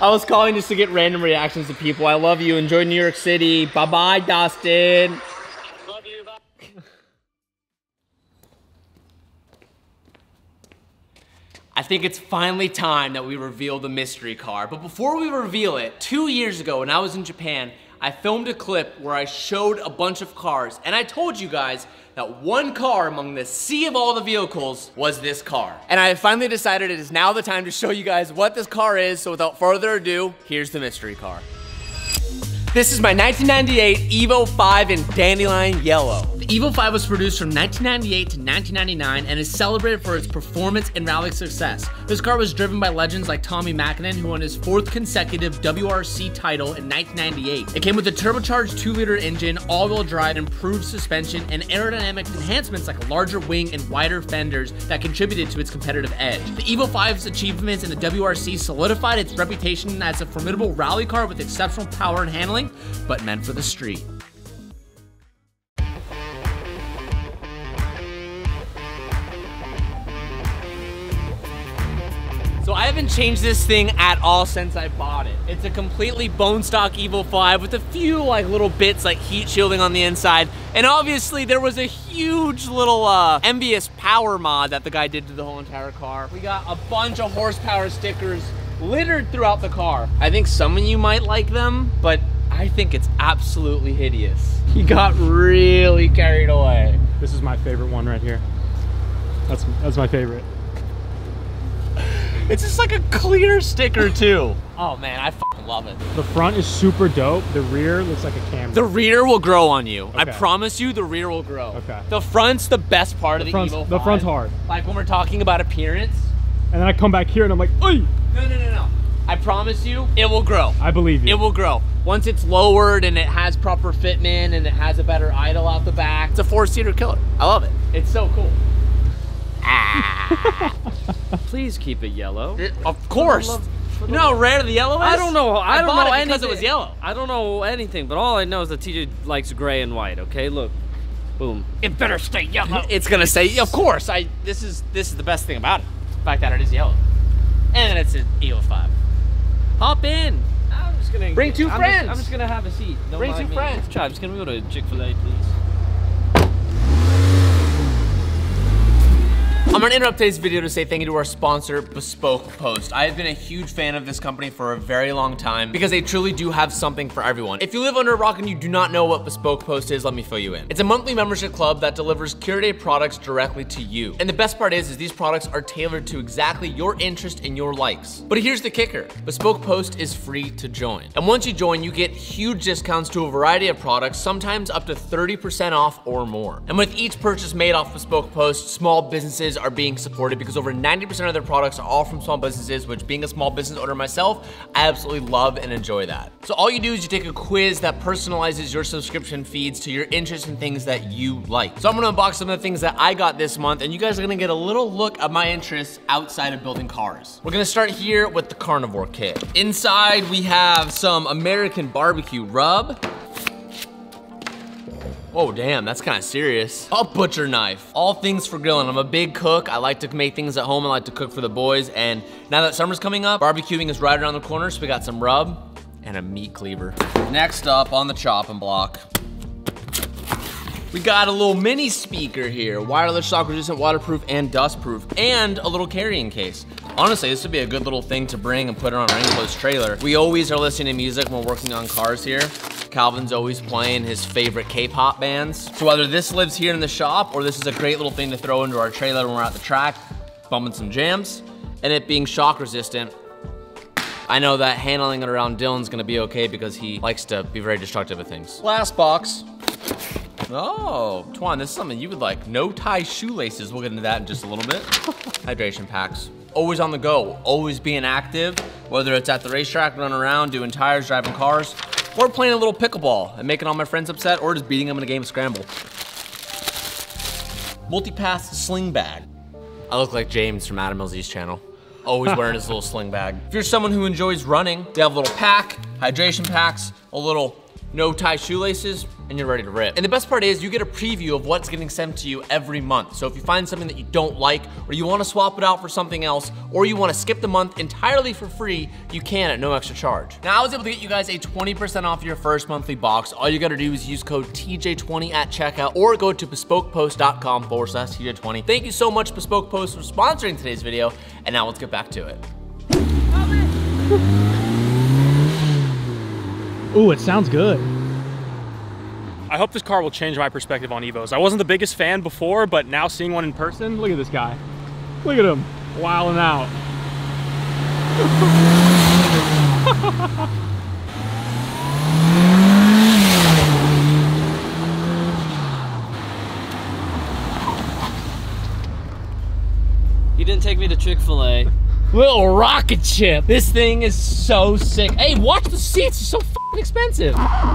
I was calling just to get random reactions to people. I love you. Enjoy New York City. Bye bye, Dustin. Love you. Bye. I think it's finally time that we reveal the mystery car. But before we reveal it, two years ago when I was in Japan, I filmed a clip where I showed a bunch of cars and I told you guys that one car among the sea of all the vehicles was this car. And I finally decided it is now the time to show you guys what this car is. So without further ado, here's the mystery car. This is my 1998 Evo 5 in Dandelion Yellow. Evo 5 was produced from 1998 to 1999 and is celebrated for its performance and rally success. This car was driven by legends like Tommy Mäkinen, who won his fourth consecutive WRC title in 1998. It came with a turbocharged 2-liter engine, all-wheel drive, improved suspension, and aerodynamic enhancements like a larger wing and wider fenders that contributed to its competitive edge. The Evo 5's achievements in the WRC solidified its reputation as a formidable rally car with exceptional power and handling, but meant for the street. Haven't changed this thing at all since I bought it. It's a completely bone stock Evo 5 with a few like little bits like heat shielding on the inside. And obviously there was a huge little uh, envious power mod that the guy did to the whole entire car. We got a bunch of horsepower stickers littered throughout the car. I think some of you might like them, but I think it's absolutely hideous. He got really carried away. This is my favorite one right here. That's that's my favorite. It's just like a clear sticker too. Oh man, I love it. The front is super dope. The rear looks like a Camry. The rear will grow on you. I promise you, the rear will grow. Okay. The front's the best part of the front's, Evo the front's hard. Like when we're talking about appearance. And then I come back here and I'm like, Oi! No, no, no, no. I promise you, it will grow. I believe you. It will grow. Once it's lowered and it has proper fitment and it has a better idle out the back, it's a four-seater killer. I love it. It's so cool. Please keep it yellow. It- of course. love- for you the know how rare the yellow is? I don't know. I, don't know it because anything. it was yellow. I don't know anything, but all I know is that TJ likes gray and white. Okay, look, boom. It better stay yellow. It's gonna say, of course. I. This is this is the best thing about it. The fact that it is yellow, and it's an Evo five. Hop in. I'm just gonna Bring two I'm friends. Just, I'm just gonna have a seat. Don't Bring mind two me. friends. Chives, can we go to Chick Fil A, please? I'm gonna interrupt today's video to say thank you to our sponsor, Bespoke Post. I have been a huge fan of this company for a very long time because they truly do have something for everyone. If you live under a rock and you do not know what Bespoke Post is, let me fill you in. It's a monthly membership club that delivers curated products directly to you. And the best part is, is these products are tailored to exactly your interest and your likes. But here's the kicker. Bespoke Post is free to join. And once you join, you get huge discounts to a variety of products, sometimes up to 30% off or more. And with each purchase made off Bespoke Post, small businesses are being supported because over 90% of their products are all from small businesses, which being a small business owner myself, I absolutely love and enjoy that. So all you do is you take a quiz that personalizes your subscription feeds to your interests and things that you like. So I'm gonna unbox some of the things that I got this month, and you guys are gonna get a little look at my interests outside of building cars. We're gonna start here with the carnivore kit. Inside we have some American barbecue rub, Oh damn, that's kind of serious. A butcher knife. All things for grilling. I'm a big cook. I like to make things at home. I like to cook for the boys. And now that summer's coming up, barbecuing is right around the corner. So we got some rub and a meat cleaver. Next up on the chopping block. We got a little mini speaker here, wireless, shock resistant, waterproof, and dust proof, and a little carrying case. Honestly, this would be a good little thing to bring and put it on our enclosed trailer. We always are listening to music when we're working on cars here. Calvin's always playing his favorite K-pop bands. So whether this lives here in the shop or this is a great little thing to throw into our trailer when we're at the track, bumping some jams, and it being shock resistant, I know that handling it around Dylan's gonna be okay because he likes to be very destructive of things. Last box. Oh, Twan, this is something you would like. No tie shoelaces. We'll get into that in just a little bit. Hydration packs. Always on the go, always being active, whether it's at the racetrack, running around, doing tires, driving cars, or playing a little pickleball and making all my friends upset, or just beating them in a game of Scramble. Multipass sling bag. I look like James from Adam LZ's channel. Always wearing his little sling bag. If you're someone who enjoys running, they have a little pack, hydration packs, a little no tie shoelaces, and you're ready to rip. And the best part is you get a preview of what's getting sent to you every month. So if you find something that you don't like, or you wanna swap it out for something else, or you wanna skip the month entirely for free, you can at no extra charge. Now I was able to get you guys a 20% off your first monthly box. All you gotta do is use code TJ20 at checkout, or go to bespokepost.com forward slash TJ20. Thank you so much, Bespoke Post, for sponsoring today's video, and now let's get back to it. Ooh, it sounds good. I hope this car will change my perspective on Evos. I wasn't the biggest fan before, but now seeing one in person, Look at this guy. Look at him, wilding out. You didn't take me to Chick-fil-A. Little rocket ship. This thing is so sick. Hey, watch the seats. They're so f***ing expensive.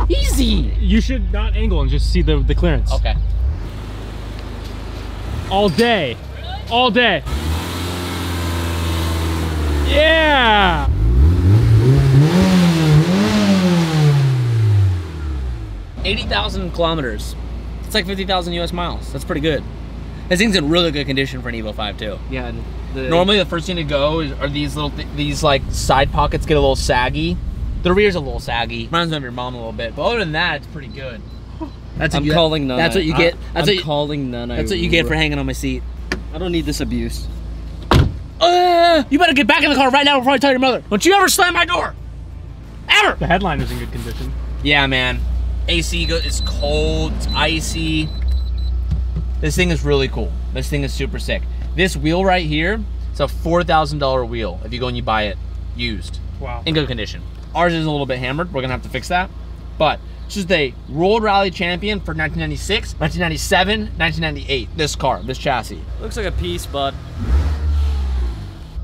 Easy. You should not angle and just see the, the clearance. Okay. All day. All day. Yeah! Eighty thousand kilometers. It's like fifty thousand U.S. miles. That's pretty good. This thing's in really good condition for an Evo 5 too. Yeah. The, Normally, the first thing to go is are these little th- these like side pockets get a little saggy. The rear's a little saggy. Reminds me of your mom a little bit, but other than that, it's pretty good. That's what I'm you, calling none. That's what you get. That's I'm what you, calling none. that's what you get for hanging on my seat. I don't need this abuse. Uh, you better get back in the car right now before I tell your mother. Don't you ever slam my door. Ever. The headliner is in good condition. Yeah, man. AC go it's cold, it's icy. This thing is really cool. This thing is super sick. This wheel right here, it's a four thousand dollar wheel if you go and you buy it used Wow. in good condition. Ours is a little bit hammered. We're gonna have to fix that. But this is the World Rally Champion for 1996, 1997, 1998. This car, this chassis. Looks like a piece, bud.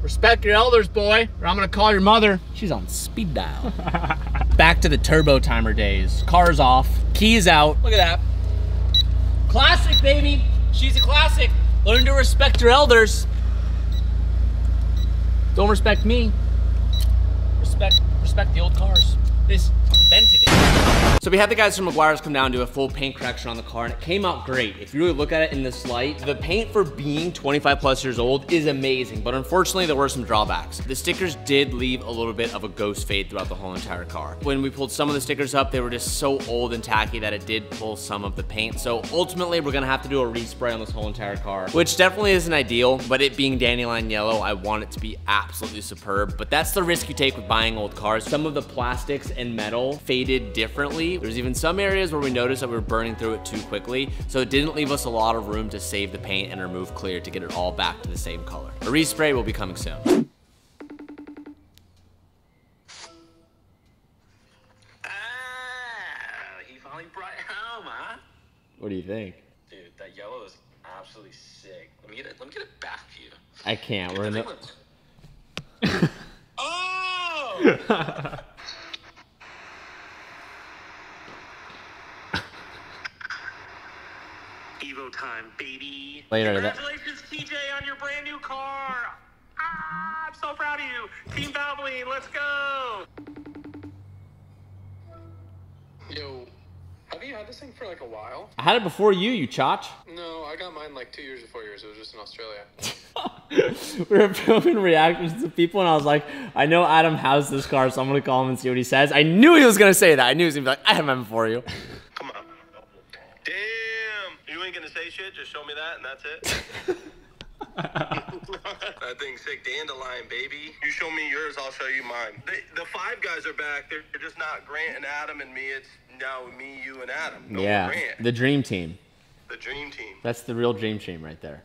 Respect your elders, boy, or I'm gonna call your mother. She's on speed dial. Back to the turbo timer days. Car's off, keys out. Look at that. Classic, baby. She's a classic. Learn to respect your elders. Don't respect me. Respect, respect the old cars. This invented it. So we had the guys from Meguiar's come down to do a full paint correction on the car and it came out great. If you really look at it in this light, the paint for being 25 plus years old is amazing, but unfortunately there were some drawbacks. The stickers did leave a little bit of a ghost fade throughout the whole entire car. When we pulled some of the stickers up, they were just so old and tacky that it did pull some of the paint. So ultimately we're gonna have to do a respray on this whole entire car, which definitely isn't ideal, but it being dandelion yellow, I want it to be absolutely superb. But that's the risk you take with buying old cars. Some of the plastics and metal faded differently. There's even some areas where we noticed that we were burning through it too quickly, so it didn't leave us a lot of room to save the paint and remove clear to get it all back to the same color. A respray will be coming soon. Ah, he finally brought it home, huh? What do you think? Dude, that yellow is absolutely sick. Let me get it. Let me get it back to you. I can't. We're in That the. oh! Evo time, baby. Later, that- Congratulations, TJ, on your brand new car. Ah, I'm so proud of you. Team Valvoline, let's go. Yo, have you had this thing for like a while? I had it before you, you chotch. No, I got mine like two years before yours. It was just in Australia. we were filming reactions to people, and I was like, I know Adam has this car, so I'm gonna call him and see what he says. I knew he was gonna say that. I knew he was gonna be like, I have mine before you. Ain't gonna say shit. Just show me that, and that's it. that thing's sick. Dandelion, baby. You show me yours, I'll show you mine. The, the five guys are back. They're, they're just not Grant and Adam and me. It's now me, you, and Adam. No yeah, Grant. the dream team. The dream team. That's the real dream team right there.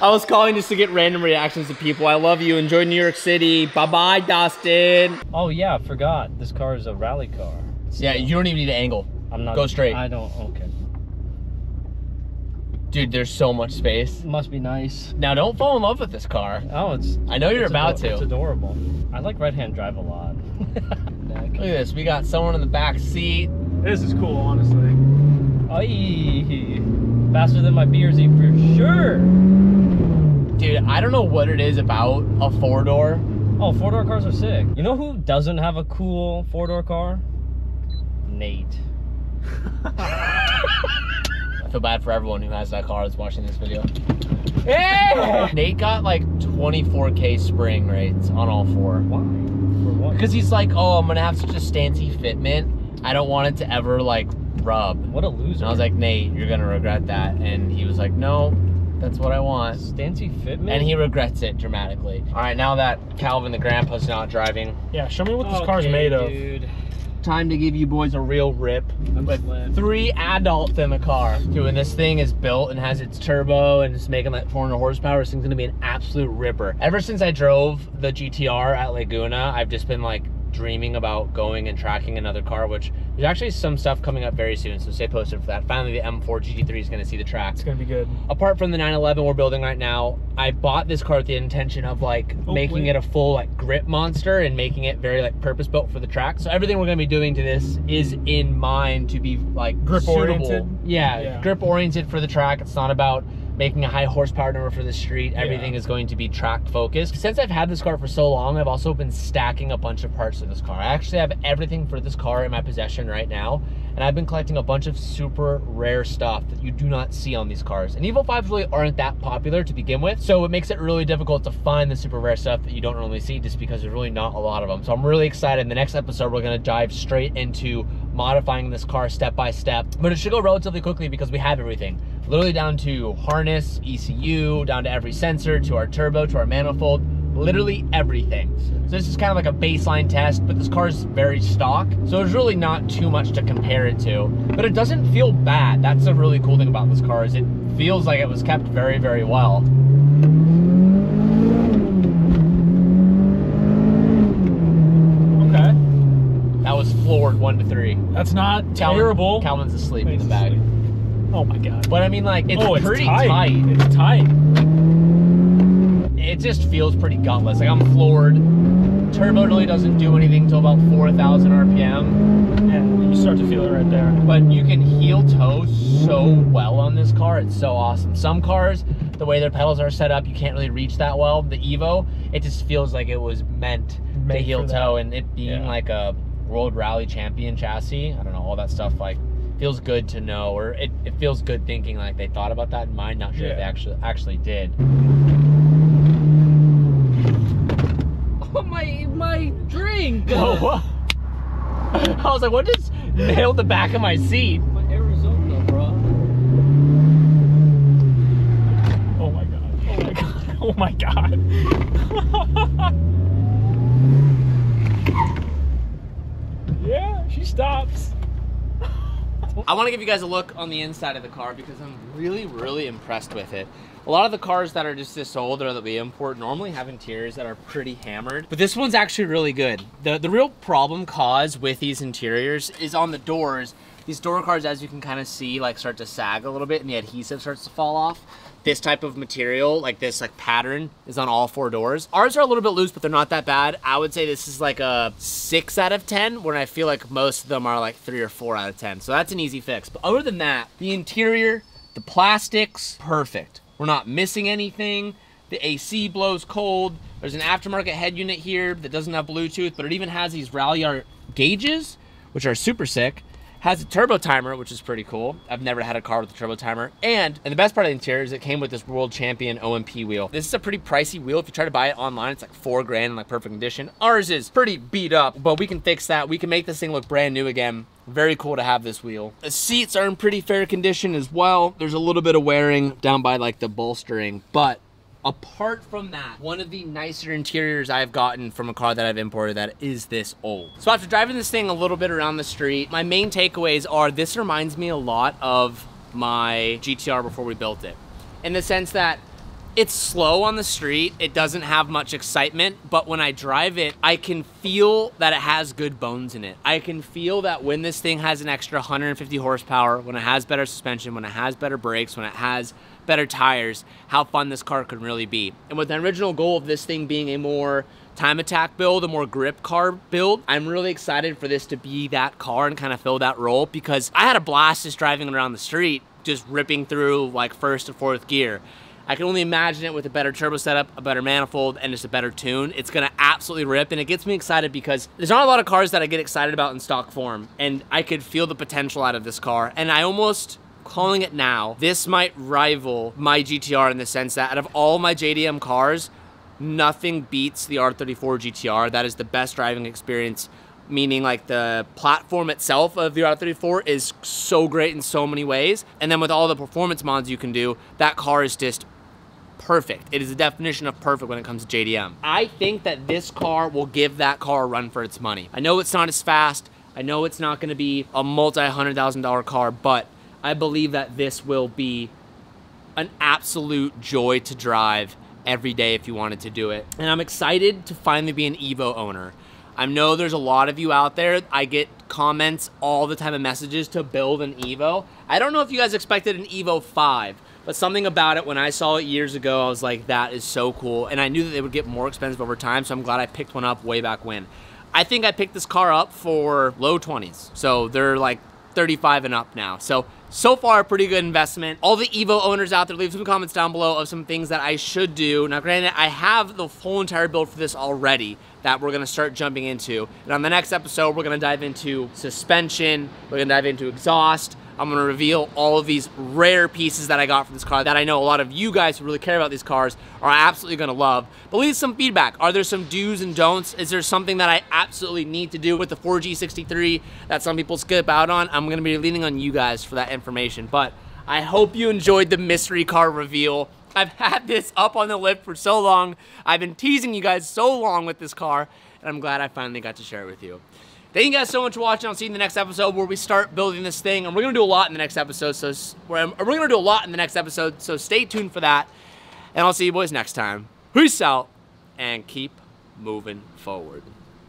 I was calling just to get random reactions to people. I love you. Enjoy New York City. Bye bye, Dustin. Oh yeah, I forgot. This car is a rally car. Yeah, you don't even need an angle. I'm not. Go straight. I don't. Okay. Dude, there's so much space. Must be nice. Now, don't fall in love with this car. Oh, it's. I know you're about to. It's adorable. I like right-hand drive a lot. Look at this. We got someone in the back seat. This is cool, honestly. Aye. Faster than my BRZ for sure. Dude, I don't know what it is about a four door. Oh, four door cars are sick. You know who doesn't have a cool four door car? Nate. I feel bad for everyone who has that car that's watching this video. Hey! Nate got like 24k spring rates on all four. Why? Because he's like, oh, I'm gonna have such a stancy fitment. I don't want it to ever like rub. What a loser. And I was like, Nate, you're gonna regret that. And he was like, no, that's what I want. Stancy Fitment? And he regrets it dramatically. All right, now that Calvin the grandpa's not driving, Yeah, show me what this car's made of. Dude. time to give you boys a real rip. I'm with sweating. three adults in the car. Dude, when this thing is built and has its turbo and it's making like 400 horsepower, this thing's gonna be an absolute ripper. Ever since I drove the GTR at Laguna, I've just been like dreaming about going and tracking another car, which there's actually some stuff coming up very soon, so stay posted for that. Finally, the M4 GT3 is gonna see the track. It's gonna be good. Apart from the 911 we're building right now, I bought this car with the intention of like Oh, making wait. it a full like grip monster and making it very like purpose built for the track. So everything we're gonna be doing to this is in mind to be like Grip suitable. oriented? Yeah, Yeah. grip oriented for the track. It's not about making a high horsepower number for the street. Everything is going to be track focused. Since I've had this car for so long, I've also been stacking a bunch of parts of this car. I actually have everything for this car in my possession right now. And I've been collecting a bunch of super rare stuff that you do not see on these cars. And Evo 5s really aren't that popular to begin with. So it makes it really difficult to find the super rare stuff that you don't normally see just because there's really not a lot of them. So I'm really excited. In the next episode, we're gonna dive straight into modifying this car step by step. But it should go relatively quickly because we have everything. Literally down to harness, ECU, down to every sensor, to our turbo, to our manifold, literally everything. So this is kind of like a baseline test, but this car is very stock. So there's really not too much to compare it to, but it doesn't feel bad. That's the really cool thing about this car is it feels like it was kept very, very well. Okay. That was floored one to three. That's not Calvin- terrible. Calvin's asleep in the bag. asleep. Oh my god. But I mean, like, it's oh, it's pretty tight. tight. It's tight. It just feels pretty gutless. Like, I'm floored. Turbo really doesn't do anything until about 4,000 RPM. Yeah, you start to feel it right there. but you can heel toe so well on this car. It's so awesome. Some cars, the way their pedals are set up, you can't really reach that well. The Evo, it just feels like it was meant to heel toe, and it being Yeah. like a World Rally Champion chassis. I don't know all that stuff. Like feels good to know, or it, it feels good thinking like they thought about that in mind. Not sure if they actually actually did. Oh, my, my drink! Whoa, what? I was like, what just nailed the back of my seat? My Arizona, bro. Oh my god. Oh my god. Oh my god. yeah, she stops. I want to give you guys a look on the inside of the car because I'm really, really impressed with it. A lot of the cars that are just this old or that we import normally have interiors that are pretty hammered, but this one's actually really good. The, the real problem cause with these interiors is on the doors. These door cards, as you can kind of see, like start to sag a little bit and the adhesive starts to fall off. This type of material, like this like pattern, is on all four doors. Ours are a little bit loose, but they're not that bad. I would say this is like a six out of 10, when I feel like most of them are like three or four out of 10. So that's an easy fix. But other than that, the interior, the plastics, perfect. We're not missing anything. The AC blows cold. There's an aftermarket head unit here that doesn't have Bluetooth, but it even has these Ralliart gauges, which are super sick. Has a turbo timer, which is pretty cool. I've never had a car with a turbo timer. And, and the best part of the interior is it came with this world champion OMP wheel. This is a pretty pricey wheel. If you try to buy it online, it's like four grand in like perfect condition. Ours is pretty beat up, but we can fix that. We can make this thing look brand new again. Very cool to have this wheel. The seats are in pretty fair condition as well. There's a little bit of wearing down by like the bolstering, but Apart from that, one of the nicer interiors I've gotten from a car that I've imported that is this old. So after driving this thing a little bit around the street, my main takeaways are this reminds me a lot of my GTR before we built it. In the sense that it's slow on the street. It doesn't have much excitement, but when I drive it, I can feel that it has good bones in it. I can feel that when this thing has an extra 150 horsepower, when it has better suspension, when it has better brakes, when it has better tires, how fun this car can really be. And with the original goal of this thing being a more time attack build, a more grip car build, I'm really excited for this to be that car and kind of fill that role because I had a blast just driving around the street just ripping through like first and fourth gear. I can only imagine it with a better turbo setup, a better manifold, and just a better tune. It's gonna absolutely rip, and it gets me excited because there's not a lot of cars that I get excited about in stock form, and I could feel the potential out of this car, and I almost calling it now, this might rival my GTR in the sense that out of all my JDM cars, nothing beats the R34 GTR. That is the best driving experience, meaning like the platform itself of the R34 is so great in so many ways. And then with all the performance mods you can do, that car is just perfect. It is the definition of perfect when it comes to JDM. I think that this car will give that car a run for its money. I know it's not as fast. I know it's not gonna be a multi-hundred thousand dollar car, but I believe that this will be an absolute joy to drive every day if you wanted to do it. And I'm excited to finally be an Evo owner. I know there's a lot of you out there. I get comments all the time and messages to build an Evo. I don't know if you guys expected an Evo 5, but something about it when I saw it years ago, I was like, that is so cool. And I knew that they would get more expensive over time, so I'm glad I picked one up way back when. I think I picked this car up for low 20s. So they're like 35 and up now. So, so far a pretty good investment. All the Evo owners out there, leave some comments down below of some things that I should do. Now, granted, I have the whole entire build for this already that we're gonna start jumping into. And on the next episode, we're gonna dive into suspension, we're gonna dive into exhaust, I'm gonna reveal all of these rare pieces that I got from this car that I know a lot of you guys who really care about these cars are absolutely gonna love. But leave some feedback. Are there some do's and don'ts? Is there something that I absolutely need to do with the 4G63 that some people skip out on? I'm gonna be leaning on you guys for that information. But I hope you enjoyed the mystery car reveal. I've had this up on the lip for so long. I've been teasing you guys so long with this car, and I'm glad I finally got to share it with you. Thank you guys so much for watching. I'll see you in the next episode where we start building this thing. And we're going to do a lot in the next episode. So we're, we're going to do a lot in the next episode. So stay tuned for that. And I'll see you boys next time. Peace out and keep moving forward.